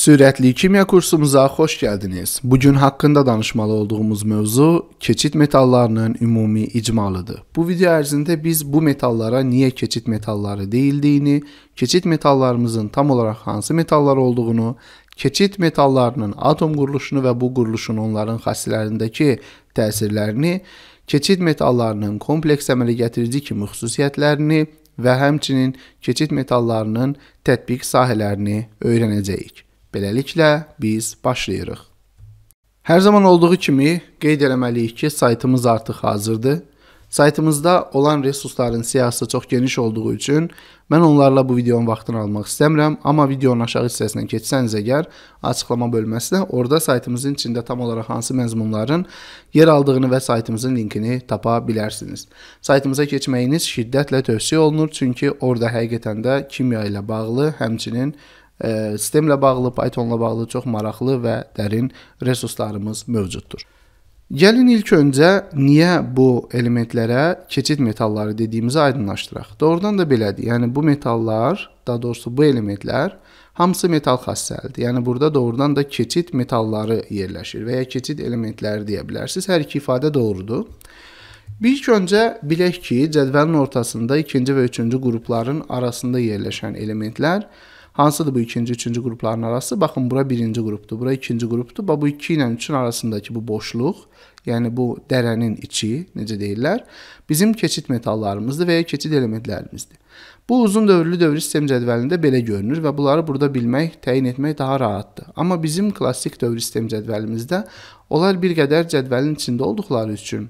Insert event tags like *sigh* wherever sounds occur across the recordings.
Sürətli kimya kursumuza xoş gəldiniz. Bu gün haqqında danışmalı olduğumuz mövzu keçid metallarının ümumi icmalıdır. Bu video ərzində biz bu metallara niyə keçid metalları deyildiyini, keçid metallarımızın tam olaraq hansı metallar olduğunu, keçid metallarının atom quruluşunu və bu quruluşun onların xassələrindəki təsirlərini, keçid metallarının kompleks əmələ gətirici kimi xüsusiyyətlərini və həmçinin keçid metallarının tətbiq sahələrini öyrənəcəyik. Beləliklə biz başlayırıq. Hər zaman olduğu kimi qeyd eləməliyik ki, saytımız artıq hazırdır. Saytımızda olan resursların siyahısı çox geniş olduğu üçün mən onlarla bu videonun vaxtını almaq istəmirəm, amma videonun aşağı hissəsinə keçsəniz əgər açıqlama bölməsinə orada saytımızın içində tam olaraq hansı məzmunların yer aldığını və saytımızın linkini tapa bilərsiniz. Saytımıza keçməyiniz şiddətlə tövsiyə olunur, çünki orada həqiqətən də kimya ilə bağlı, həmçinin sistemlə bağlı, Pythonla bağlı çox maraqlı və dərin resurslarımız mövcuddur. Gəlin ilk öncə niyə bu elementlərə keçid metalları dediyimizi aydınlaşdıraq. Doğrudan da belədir. Yəni bu metallar, daha doğrusu bu elementlər hamısı metal xassəlidir. Yəni burada doğrudan da keçid metalları yerləşir və ya keçid elementləri deyə bilərsiniz. Hər iki ifadə doğrudur. Bir ilk öncə bilək ki, cədvəlin ortasında ikinci və üçüncü qrupların arasında yerləşən elementlər Hansıdır bu ikinci, üçüncü qrupların arası? Baxın, bura birinci qrupdur, bura ikinci qrupdur. Bax, bu 2 ilə 3-ün arasındakı bu boşluq, yəni bu dərənin içi, necə deyirlər, bizim keçid metallarımızdır və ya keçid elementlərimizdir. Bu uzun dövrlü dövri sistem cədvəlində belə görünür və bunları burada bilmək, təyin etmək daha rahatdır. Amma bizim klassik dövri sistem cədvəlimizdə onlar bir qədər cədvəlin içində olduqları üçün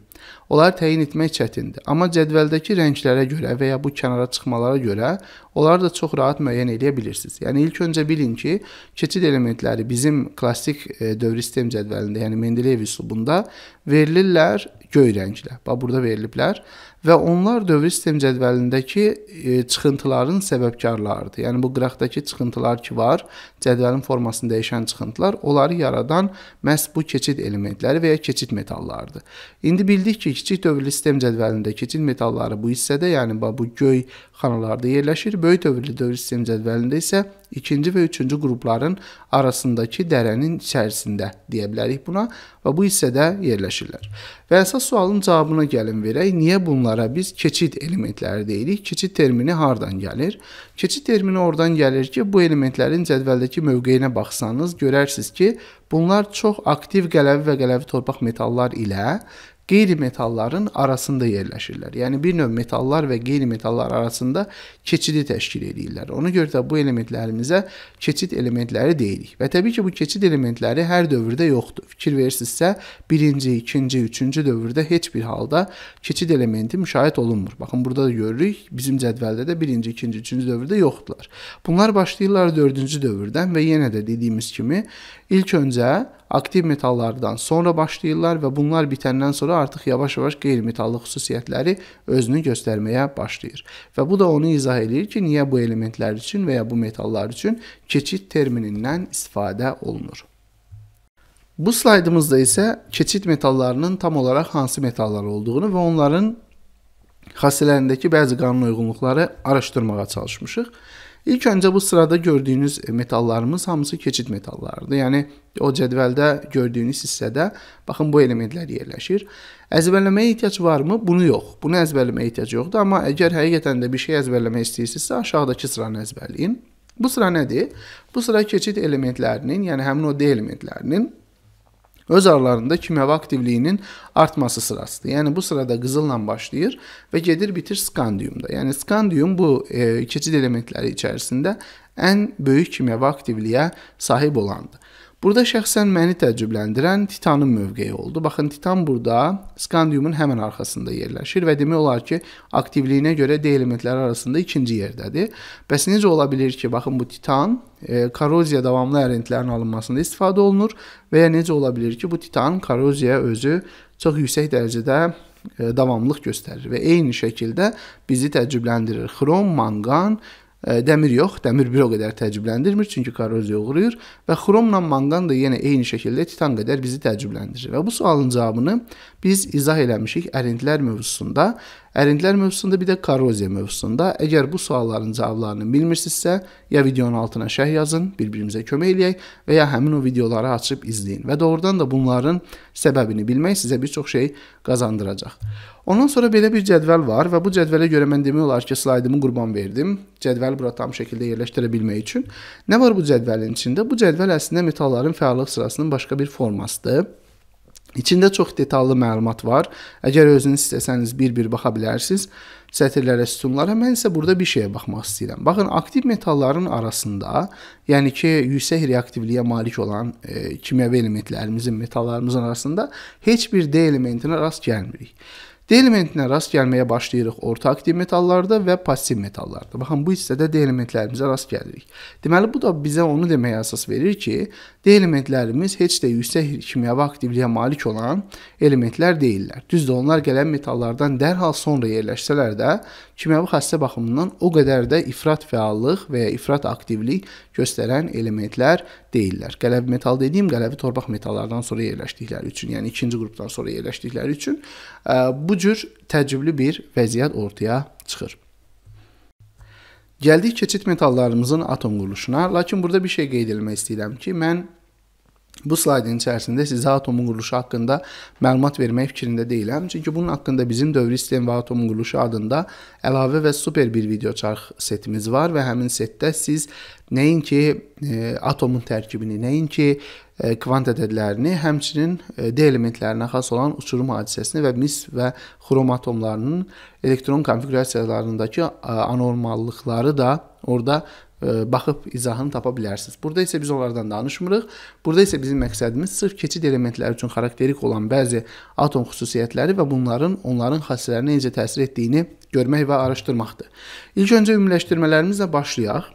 Onları təyin etmək çətindir. Amma cədvəldəki rənglərə görə və ya bu kənara çıxmalara görə onları da çox rahat müəyyən edə bilirsiniz. Yəni ilk öncə bilin ki, keçid elementləri bizim klassik e, dövri sistem cədvəlində, yəni Mendeleyev üslubunda verilirlər göy rənglə. Bax burada veriliblər və onlar dövri sistem cədvəlindəki e, çıxıntıların səbəbkarlarıdır. Yəni bu qıraqdakı çıxıntılar ki var, cədvəlin formasını dəyişən çıxıntılar, onları yaradan məhz bu keçid elementləri və ya keçid metallarıdır. İndi bildik ki, kiçik dövrlü sistem cədvəlində keçid metalları bu hissədə, yəni bu göy xanalarda yerləşir. Böyük dövrlü dövr sistem cədvəlində isə ikinci və üçüncü qrupların arasındakı dərənin içərisində deyə bilərik buna və bu hissədə yerləşirlər. Və əsas sualın cavabına gəlin verək. Niyə bunlara biz keçid elementləri deyirik? Keçid termini hardan gəlir? Keçid termini oradan gəlir ki, bu elementlərin cədvəldəki mövqeyinə baxsanız görərsiniz ki, bunlar çox aktiv qələvi və qələvi torpaq metallar ilə qeyri-metalların arasında yerləşirlər. Yəni bir növ metallar və qeyri-metallar arasında keçidi təşkil edirlər. Ona görə də bu elementlərimizə keçid elementləri deyirik. Və təbii ki, bu keçid elementləri hər dövrdə yoxdur. Fikir verirsinizsə, 1-ci, 2-ci, 3-cü dövrdə heç bir halda keçid elementi müşahidə olunmur. Baxın, burada da görürük, bizim cədvəldə də 1-ci, 2-ci, 3-cü dövrdə yoxdular. Bunlar başlayırlar 4-cü dövrdən və yenə də dediyimiz kimi ilk öncə aktiv metallardan sonra başlayırlar və bunlar bitəndən sonra artıq yavaş-yavaş qeyri-metallıq xüsusiyyətləri özünü göstərməyə başlayır. Və bu da onu izah eləyir ki, niyə bu elementlər üçün və ya bu metallar üçün keçid terminindən istifadə olunur. Bu slaydımızda isə keçid metallarının tam olaraq hansı metallar olduğunu və onların xassələrindəki bəzi qanun uyğunluqları araşdırmağa çalışmışıq. İlk öncə bu sırada gördüyünüz metallarımız hamısı keçid metallarıdır. Yəni o cədvəldə gördüyünüz hissədə baxın bu elementlər yerləşir. Əzbərləməyə ehtiyac varmı? Bunu yox. Bunu əzbərləməyə ehtiyac yoxdur, amma əgər həqiqətən də bir şey əzbərləmək istəyirsinizsə, aşağıdakı sıranı əzbərləyin. Bu sıra nədir? Bu sıra keçid elementlərinin, yəni həmin o D elementlərinin öz aralarında kimyəvi aktivliyinin artması sırasıdır. Yəni bu sırada qızılla başlayır və gedir bitir skandiyumda. Yəni skandiyum bu e, keçid elementləri içərisində ən böyük kimyəvi aktivliyə sahib olandır. Burada şəxsən məni təəccübləndirən titanın mövqeyi oldu. Baxın, titan burada skandiyumun həmin arxasında yerləşir və demək olar ki, aktivliyinə görə D elementləri arasında ikinci yerdədir. Bəs necə ola bilər ki, baxın bu titan e, korroziya davamlı ərintilərin alınmasında istifadə olunur və ya necə ola bilər ki, bu titan korroziyaya özü çox yüksək dərəcədə e, davamlılıq göstərir və eyni şəkildə bizi təəccübləndirir. Xrom, manqan, Dəmir yox, dəmir bir o qədər təəccübləndirmir, çünki korroziya uğrayır və xromla manqan da yenə eyni şəkildə titan qədər bizi təəccübləndirir. Və bu sualın cavabını biz izah eləmişik ərintilər mövzusunda. Ərintilər mövzusunda bir də korroziya mövzusunda. Əgər bu sualların cavablarını bilmirsinizsə, ya videonun altına şərh yazın, bir-birimizə kömək eləyək və ya həmin o videoları açıb izləyin və doğrudan da bunların səbəbini bilmək sizə bir çox şey qazandıracaq. Ondan sonra belə bir cədvəl var və bu cədvələ görə mən demək olar ki, slaydımı qurban verdim. Cədvəli bura tam şəkildə yerləşdirə bilmək üçün. Nə var bu cədvəlin içində? Bu cədvəl əslində metalların fəallıq sırasının başqa bir formasıdır. İçində çox detallı məlumat var. Əgər özünüz istəsəniz bir-bir baxa bilərsiniz sətirlərə, sütunlara. Mən isə burada bir şeyə baxmaq istəyirəm. Baxın, aktiv metalların arasında, yəni ki, yüksək reaktivliyə malik olan e, kimyəvi elementlərimizin, metallarımızın arasında heç bir D elementinə rast gəlmirik. D elementinə rast gəlməyə başlayırıq orta aktiv metallarda və passiv metallarda. Baxın, bu hissədə D elementlərimizə rast gəlirik. Deməli, bu da bizə onu deməyə əsas verir ki, D elementlərimiz heç də yüksək kimyəvi aktivliyə malik olan elementlər deyillər. Düzdür, onlar gələn metallardan dərhal sonra yerləşsələr də, kimyəvi xassəsə baxımından o qədər də ifrat fəallıq və ya ifrat aktivlik göstərən elementlər deyillər. Qələvi metal dediyim qələvi torpaq metallardan sonra yerləşdikləri üçün, yəni ikinci qrupdan sonra yerləşdikləri üçün bu cür təcrübli bir vəziyyət ortaya çıxır. Gəldik keçid metallarımızın atom quruluşuna. Lakin burada bir şey qeyd etmək istəyirəm ki, mən Bu slaydın içərisində sizə atomun quruluşu haqqında məlumat vermək fikrində deyiləm. Çünki bunun haqqında bizim dövrü sistem və atomun quruluşu adında əlavə və super bir video çarx setimiz var və həmin setdə siz nəinki e, atomun tərkibini, nəinki e, kvant ədədlərini, həmçinin e, D elementlərinə xas olan uçurum hadisəsini və mis və xrom atomlarının elektron konfiqurasiyalarındakı anormallıqları da orada baxıb izahını tapa bilərsiniz. Burada isə biz onlardan danışmırıq. Burada isə bizim məqsədimiz sırf keçid elementləri üçün xarakterik olan bəzi atom xüsusiyyətləri və bunların onların xassələrinə necə təsir etdiyini görmək və araşdırmaqdır. İlk öncə ümumiləşdirmələrimizlə başlayaq.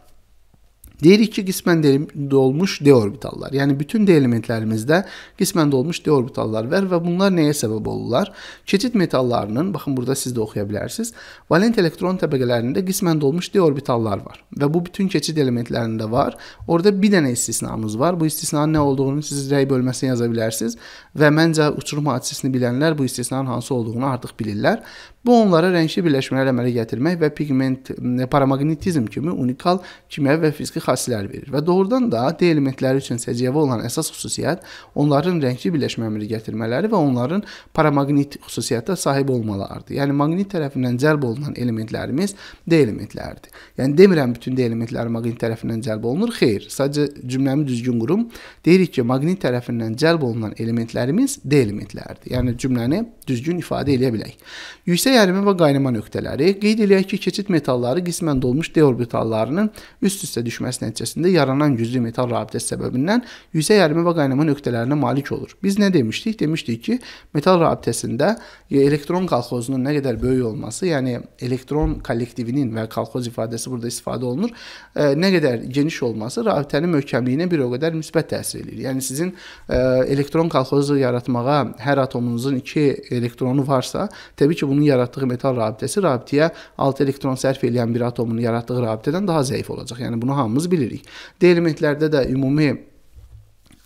Deyirik ki, qismən dolmuş d orbitallar. Yəni bütün d elementlərimizdə qismən dolmuş d orbitallar var və bunlar nəyə səbəb olurlar? Keçid metallarının, baxın burada siz də oxuya bilərsiniz, valent elektron təbəqələrində qismən dolmuş d orbitallar var və bu bütün keçid elementlərində var. Orada bir dənə istisnamız var. Bu istisnanın nə olduğunu siz rəy bölməsinə yaza bilərsiniz və məncə uçurum hadisəsini bilənlər bu istisnanın hansı olduğunu artıq bilirlər. Bu onlara rəngli birləşmələr əmələ gətirmək və pigment paramaqnetizm kimi unikal kimyəvi və fiziki xassələr verir və doğrudan da D elementləri üçün səciyyəvi olan əsas xüsusiyyət onların rəngli birləşmə əmələ gətirmələri və onların paramaqnit xüsusiyyətə sahib olmalarıdır. Yəni maqnit tərəfindən cəlb olunan elementlərimiz D elementləridir. Yəni demirəm bütün D elementləri maqnit tərəfindən cəlb olunur. Xeyr, sadəcə cümləmi düzgün qurum. Deyirik ki, maqnit tərəfindən cəlb olunan elementlərimiz D elementləridir. Yəni cümləni düzgün ifadə edə bilək. Yüksək ərimə və qaynama nöqtələri qeyd eləyək ki, keçid metalları qismən dolmuş d orbitallarının üst-üstə düşməsi nəticəsində yaranan güclü metal rabitəsi səbəbindən yüksək ərimə və qaynama nöqtələrinə malik olur. Biz nə demişdik? Demişdik ki, metal rabitəsində elektron kolxozunun nə qədər böyük olması, yəni elektron kollektivinin və kolxoz ifadəsi burada istifadə olunur, e, nə qədər geniş olması rabitənin möhkəmliyinə bir o qədər müsbət təsir eləyir. Yəni sizin e, elektron kolxozu yaratmağa hər atomunuzun 2 elektronu varsa, təbii ki, bunun yaratdığı metal rabitəsi rabitəyə 6 elektron sərf edən bir atomun yaratdığı rabitədən daha zəif olacaq. Yəni bunu hamımız bilirik. D elementlərdə də ümumi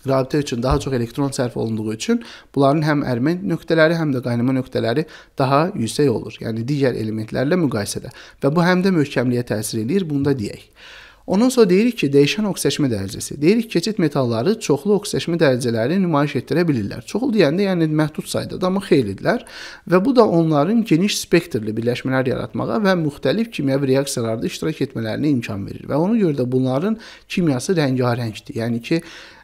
rabitə üçün daha çox elektron sərf olunduğu üçün bunların həm ərimə nöqtələri, həm də qaynama nöqtələri daha yüksək olur. Yəni digər elementlərlə müqayisədə. Və bu həm də möhkəmliyə təsir eləyir, bunu da deyək. Ondan sonra deyirik ki, dəyişən oksidaşma dərəcəsi. Deyirik keçid metalları çoxlu oksidaşma dərəcələri nümayiş etdirə bilirlər. Çoxlu deyəndə yəni məhdud sayda, amma xeylidirlər və bu da onların geniş spektrli birləşmələr yaratmağa və müxtəlif kimyəvi reaksiyalarda iştirak etmələrinə imkan verir və ona görə də bunların kimyası rəngarəngdir. Yəni ki,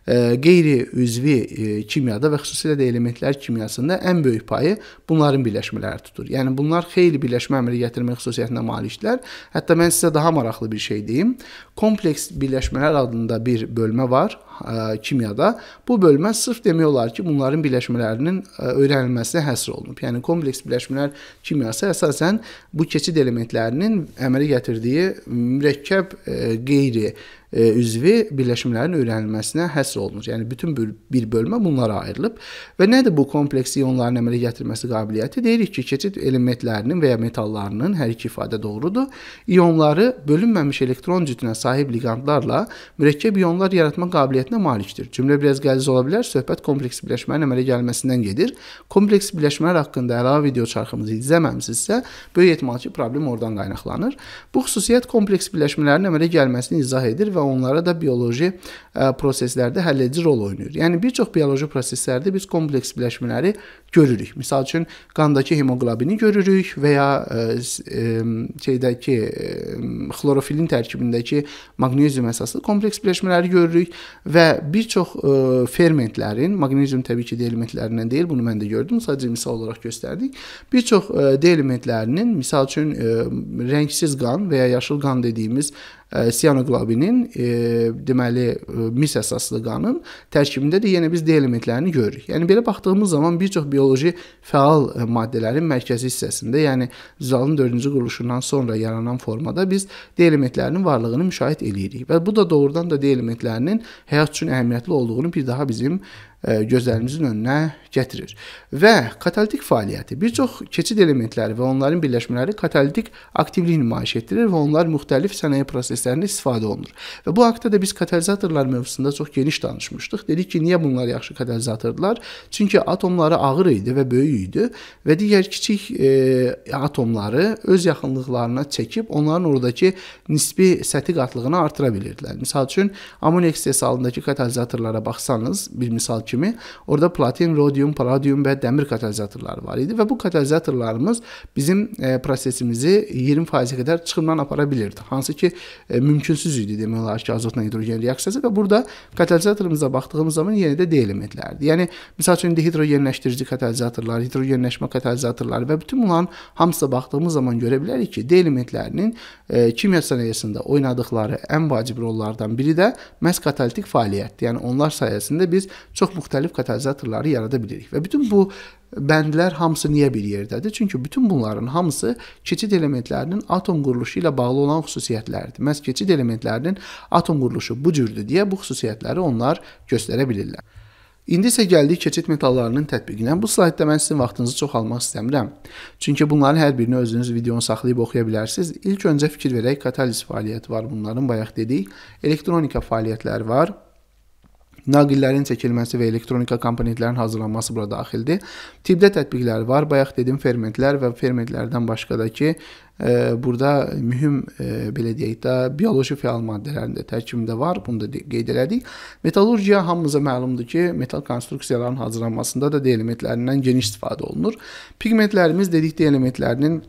qeyri-üzvi kimyada və xüsusilə də elementlər kimyasında ən böyük payı bunların birləşmələri tutur. Yəni bunlar xeyli birləşmə əmələ gətirmək xüsusiyyətinə malikdirlər. Hətta mən sizə daha maraqlı bir şey deyim. Kompleks birləşmələr adında bir bölmə var ə, kimyada. Bu bölmə sırf demək olar ki, bunların birləşmələrinin ə, öyrənilməsinə həsr olunub. Yəni kompleks birləşmələr kimyası əsasən bu keçid elementlərinin əmələ gətirdiyi mürəkkəb ə, qeyri üzvi birləşmələrin öyrənilməsinə həsr olunur. Yəni bütün bir bölmə bunlara ayrılıb və nədir bu kompleks ionların əmələ gətirməsi qabiliyyəti? Deyirik ki, keçid elementlərinin və ya metallarının hər iki ifadə doğrudur. İonları bölünməmiş elektron cütünə sahib liqandlarla mürəkkəb ionlar yaratma qabiliyyəti fəaliyyətinə malikdir. Cümlə biraz qəliz ola bilər. Söhbət kompleks birləşmənin əmələ gəlməsindən gedir. Kompleks birləşmələr haqqında əlavə video çarxımızı izləməmisinizsə, böyük ehtimal ki, problem oradan qaynaqlanır. Bu xüsusiyyət kompleks birləşmələrin əmələ gəlməsini izah edir və onlara da bioloji ə, proseslərdə həlledici rol oynayır. Yəni bir çox bioloji proseslərdə biz kompleks birləşmələri görürük. Məsəl üçün qandakı hemoqlobini görürük və ya ə, ə, şeydəki ə, xlorofilin tərkibindəki maqnezium əsaslı kompleks birləşmələri görürük və bir çox ə, fermentlərin, maqnezium təbii ki, D elementlərindən deyil, bunu mən də gördüm, sadəcə misal olaraq göstərdik. Bir çox ə, D elementlərinin, misal üçün ə, rəngsiz qan və ya yaşıl qan dediyimiz sianoqlobinin e, deməli mis əsaslı qanın tərkibində də yenə biz D elementlərini görürük. Yəni belə baxdığımız zaman bir çox bioloji fəal maddələrin mərkəzi hissəsində, yəni zalın 4-cü quruluşundan sonra yaranan formada biz D elementlərinin varlığını müşahidə edirik və bu da doğrudan da D elementlərinin həyat üçün əhəmiyyətli olduğunu bir daha bizim gözlərimizin önünə gətirir. Və katalitik fəaliyyəti bir çox keçid elementləri və onların birləşmələri katalitik aktivlik nümayiş etdirir və onlar müxtəlif sənaye proseslərində istifadə olunur. Və bu haqqda da biz katalizatorlar mövzusunda çox geniş danışmışdıq. Dedik ki, niyə bunlar yaxşı katalizatordurlar? Çünki atomları ağır idi və böyük idi və digər kiçik e, atomları öz yaxınlıqlarına çəkib onların oradakı nisbi səthi qatlığını artıra bilirdilər. Məsəl üçün amoniak istehsalındakı katalizatorlara baxsanız, bir misal kimi orada platin, rodium, palladium və dəmir katalizatorları var idi və bu katalizatorlarımız bizim e, prosesimizi 20%-ə qədər çıxımdan apara bilirdi. Hansı ki e, mümkünsüz idi demək olar ki, azotla hidrogen reaksiyası və burada katalizatorumuza baxdığımız zaman yenə də D elementlərdir. Yəni məsəl üçün dehidrogenləşdirici katalizatorlar, hidrogenləşmə katalizatorları və bütün bunların hamısına baxdığımız zaman görə bilərik ki, D elementlərinin e, kimya sənayesində oynadıkları ən vacib rollardan biri də məhz katalitik fəaliyyətdir. Yəni onlar sayəsində biz çox müxtəlif katalizatorları yarada bilirik. Və bütün bu bəndlər hamısı niyə bir yerdədir? Çünki bütün bunların hamısı keçid elementlərinin atom quruluşu ilə bağlı olan xüsusiyyətlərdir. Məhz keçid elementlərinin atom quruluşu bu cürdür deyə bu xüsusiyyətləri onlar göstərə bilirlər. İndi isə gəldik keçid metallarının tətbiqinə. Bu slaytda mən sizin vaxtınızı çox almaq istəmirəm. Çünki bunların hər birini özünüz videonu saxlayıb oxuya bilərsiniz. İlk öncə fikir verək, kataliz fəaliyyəti var bunların, bayaq dedik. Elektronika fəaliyyətləri var. Naqillərin çəkilməsi və elektronika komponentlərin hazırlanması bura daxildir. Tibbdə tətbiqləri var. Bayaq dedim fermentlər və fermentlərdən başqa da ki, e, burada mühüm e, belə deyək də bioloji fəal maddələrin də tərkibində var. Bunu da qeyd elədik. Metallurgiya hamımıza məlumdur ki, metal konstruksiyaların hazırlanmasında da D elementlərindən geniş istifadə olunur. Pigmentlərimiz dedik D elementlərinin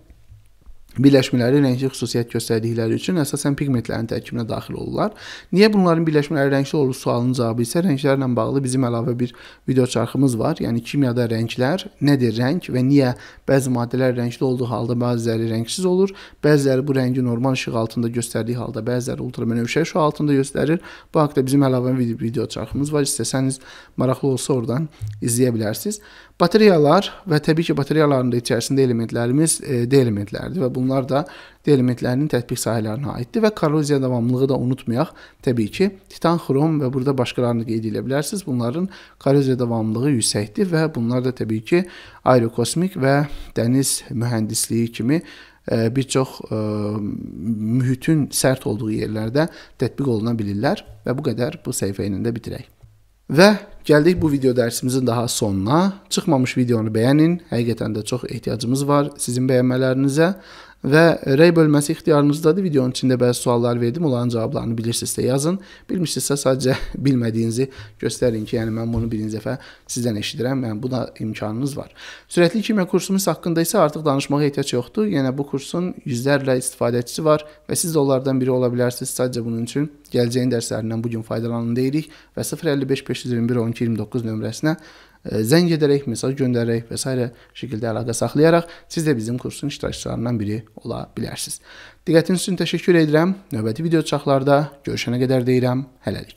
birləşmələri rəngli xüsusiyyət göstərdikləri üçün əsasən pigmentlərin tərkibinə daxil olurlar. Niyə bunların birləşmələri rəngli olur sualının cavabı isə rənglərlə bağlı bizim əlavə bir video çarxımız var. Yəni kimyada rənglər nədir rəng və niyə bəzi maddələr rəngli olduğu halda bəziləri rəngsiz olur, bəziləri bu rəngi normal işıq altında göstərdiyi halda bəziləri ultraviyolət işıq altında göstərir. Bu haqqda bizim əlavə video çarxımız var. İstəsəniz maraqlı olsa oradan izləyə bilərsiniz. Batareyalar və təbii ki, batareyaların da içərisində elementlərimiz e, D elementləridir və bunlar da D elementlərinin tətbiq sahələrinə aiddir və korroziya davamlılığı da unutmayaq. Təbii ki, titan, xrom və burada başqalarını qeyd edə bilərsiniz. Bunların korroziya davamlılığı yüksəkdir və bunlar da təbii ki, aerokosmik və dəniz mühəndisliyi kimi e, bir çox e, mühitin sərt olduğu yerlərdə tətbiq oluna bilirlər və bu qədər bu səhifə ilə də bitirək. Və gəldik bu video dərsimizin daha sonuna. Çıxmamış videonu bəyənin. Həqiqətən də çox ehtiyacımız var sizin bəyənmələrinizə. Və rey bölməsi ixtiyarınızdadır. Videonun içində bəzi suallar verdim. Onların cavablarını bilirsinizsə yazın. Bilmirsinizsə sadəcə *laughs* bilmədiyinizi göstərin ki, yəni mən bunu birinci dəfə sizdən eşidirəm. Yəni bu da imkanınız var. Sürətli kimya kursumuz haqqında isə artıq danışmağa ehtiyac yoxdur. Yəni bu kursun yüzlərlə istifadəçisi var və siz də onlardan biri ola bilərsiniz. Sadəcə bunun üçün gələcəyin dərslərindən bu gün faydalanın deyirik və 055 521 12 29 nömrəsinə zəng edərək, mesaj göndərərək və s. şəkildə əlaqə saxlayaraq siz də bizim kursun iştirakçılarından biri ola bilərsiniz. Diqqətiniz üçün təşəkkür edirəm. Növbəti video çaxlarda görüşənə qədər deyirəm. Hələlik.